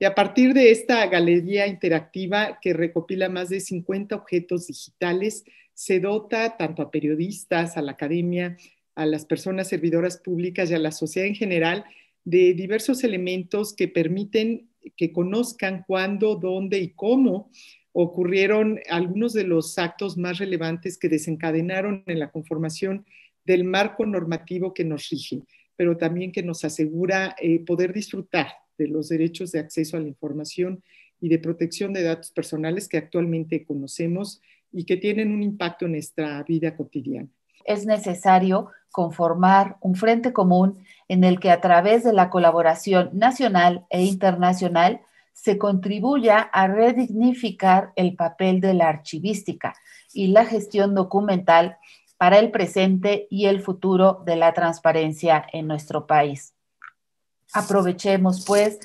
Y a partir de esta galería interactiva que recopila más de 50 objetos digitales, se dota tanto a periodistas, a la academia, a las personas servidoras públicas y a la sociedad en general de diversos elementos que permiten que conozcan cuándo, dónde y cómo ocurrieron algunos de los actos más relevantes que desencadenaron en la conformación del marco normativo que nos rige, pero también que nos asegura eh, poder disfrutar de los derechos de acceso a la información y de protección de datos personales que actualmente conocemos y que tienen un impacto en nuestra vida cotidiana. Es necesario conformar un frente común en el que a través de la colaboración nacional e internacional se contribuya a redignificar el papel de la archivística y la gestión documental para el presente y el futuro de la transparencia en nuestro país. Aprovechemos, pues,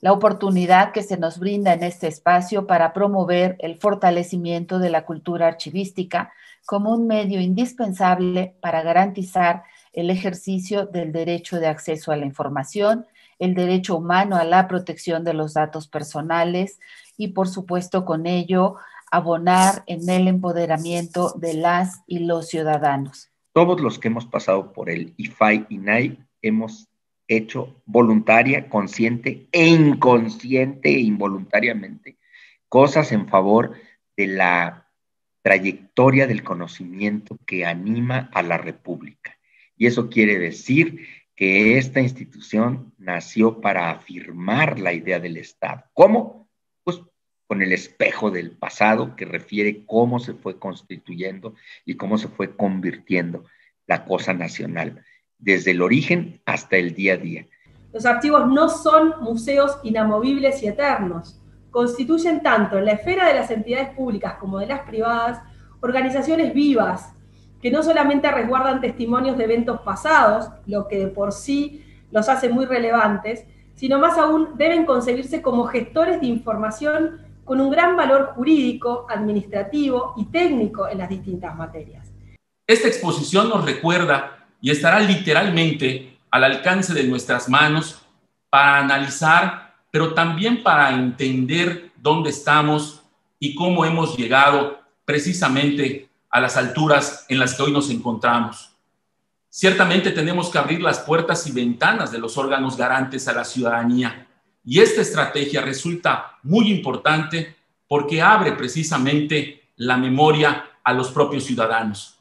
la oportunidad que se nos brinda en este espacio para promover el fortalecimiento de la cultura archivística como un medio indispensable para garantizar el ejercicio del derecho de acceso a la información, el derecho humano a la protección de los datos personales y, por supuesto, con ello, abonar en el empoderamiento de las y los ciudadanos. Todos los que hemos pasado por el IFAI INAI hemos hecho voluntaria, consciente e inconsciente e involuntariamente cosas en favor de la trayectoria del conocimiento que anima a la República. Y eso quiere decir que esta institución nació para afirmar la idea del Estado. ¿Cómo? Pues con el espejo del pasado que refiere cómo se fue constituyendo y cómo se fue convirtiendo la cosa nacional desde el origen hasta el día a día. Los archivos no son museos inamovibles y eternos. Constituyen tanto en la esfera de las entidades públicas como de las privadas organizaciones vivas que no solamente resguardan testimonios de eventos pasados, lo que de por sí los hace muy relevantes, sino más aún deben concebirse como gestores de información con un gran valor jurídico, administrativo y técnico en las distintas materias. Esta exposición nos recuerda y estará literalmente al alcance de nuestras manos para analizar, pero también para entender dónde estamos y cómo hemos llegado precisamente a las alturas en las que hoy nos encontramos. Ciertamente tenemos que abrir las puertas y ventanas de los órganos garantes a la ciudadanía y esta estrategia resulta muy importante porque abre precisamente la memoria a los propios ciudadanos.